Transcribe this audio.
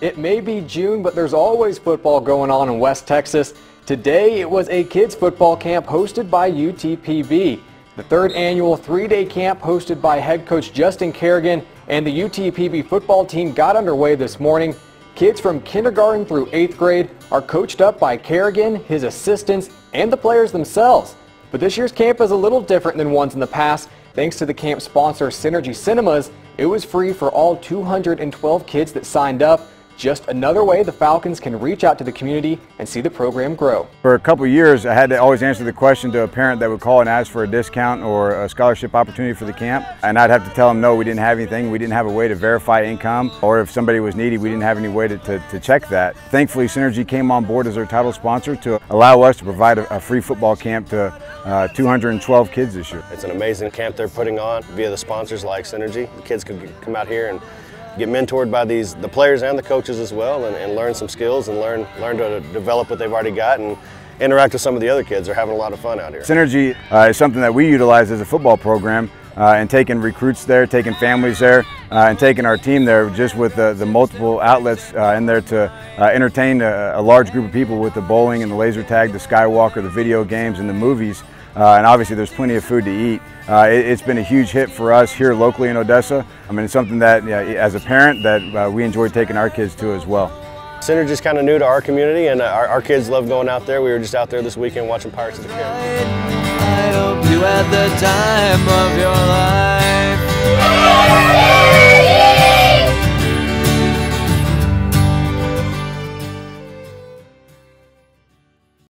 It may be June, but there's always football going on in West Texas. Today, it was a kids football camp hosted by UTPB. The third annual three-day camp hosted by head coach Justin Carrigan and the UTPB football team got underway this morning. Kids from kindergarten through eighth grade are coached up by Carrigan, his assistants, and the players themselves. But this year's camp is a little different than ones in the past. Thanks to the camp sponsor Cinergy Cinemas, it was free for all 212 kids that signed up. Just another way the Falcons can reach out to the community and see the program grow. For a couple years, I had to always answer the question to a parent that would call and ask for a discount or a scholarship opportunity for the camp. And I'd have to tell them, no, we didn't have anything. We didn't have a way to verify income. Or if somebody was needy, we didn't have any way to, to, to check that. Thankfully, Cinergy came on board as our title sponsor to allow us to provide a, a free football camp to uh, 212 kids this year. It's an amazing camp they're putting on via the sponsors like Cinergy. The kids could come out here and get mentored by these the players and the coaches as well and, and learn some skills and learn learn to develop what they've already got and interact with some of the other kids. They're having a lot of fun out here. Cinergy uh, is something that we utilize as a football program uh, and taking recruits there, taking families there, uh, and taking our team there just with the, the multiple outlets uh, in there to uh, entertain a, a, large group of people with the bowling and the laser tag, the skywalker, the video games and the movies. Uh, and obviously there's plenty of food to eat. Uh, it, has been a huge hit for us here locally in Odessa. I mean, it's something that, as a parent, that we enjoy taking our kids to as well. Cinergy is kind of new to our community, and our, our, kids love going out there. We were just out there this weekend watching Pirates of the Caribbean.